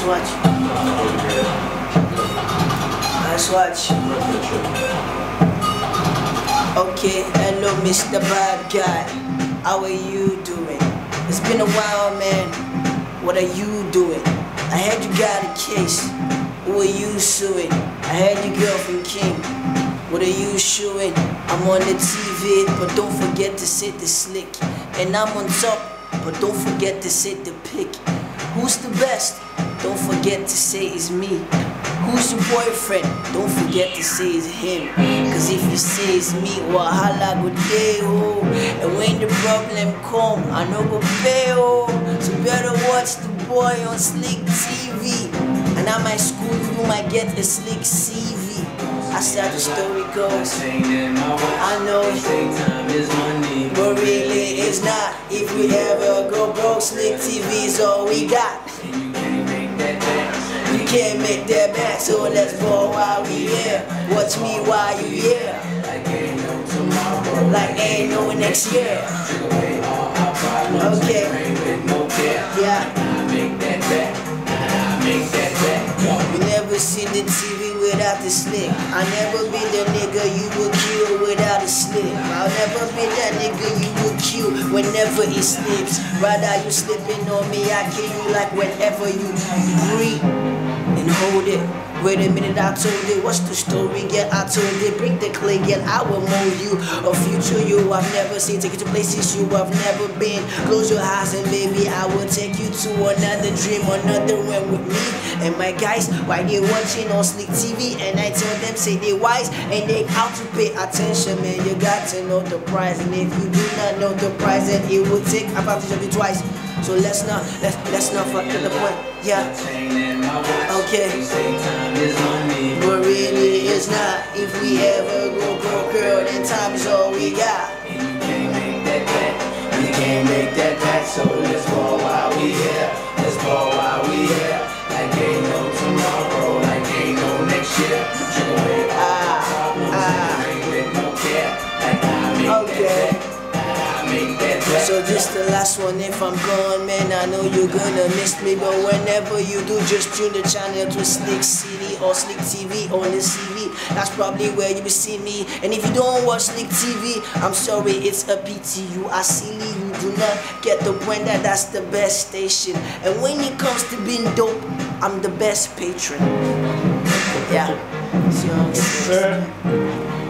Let's watch. Let's watch. Okay, hello Mr. Bad Guy. How are you doing? It's been a while, man. What are you doing? I heard you got a case. Who are you suing? I heard your girl from King. What are you showing? I'm on the TV, but don't forget to sit the slick. And I'm on top, but don't forget to sit the pick. Who's the best? Don't forget to say it's me. Who's your boyfriend? Don't forget to say it's him. Cause if you say it's me, wahala go day ho. Oh. And when the problem come, I know go pay ho. So better watch the boy on Slick TV. And at my school, you might get a slick CV. I see how the story goes. I know but really it's not. If we ever go broke, Slick TV's all we got. Can't make that back, so let's ball while we here. Watch me while you here. Like ain't no tomorrow. Like ain't no next year. Okay. Yeah. You never see the TV without the slick. I never be the nigga you would kill without a slip. I'll never be that nigga you would kill whenever he slips. Rather you slipping on me, I kill you like whenever you breathe and hold it. Wait a minute, I told it. What's the story? Yeah, I told it. Bring the clay, yeah, I will mold you. A future you I've never seen. Take you to places you have never been. Close your eyes and baby, I will take you to another dream, another one with me. And my guys, why they watching on Slick TV? And I tell them, say they wise and they how to pay attention, man. You got to know the price. And if you do not know the price, then it will take about to you twice. So let's not let's let's not to the point. Yeah. Okay. But really it's not. If we ever go broke, girl, then time is all we got. So this the last one. If I'm gone, man, I know you're gonna miss me. But whenever you do, just tune the channel to Slick City or Slick TV on the CV. That's probably where you will see me. And if you don't watch Slick TV, I'm sorry, it's a pity. You are silly. You do not get the point that that's the best station. And when it comes to being dope, I'm the best patron. Yeah. Saying? Yes, boss.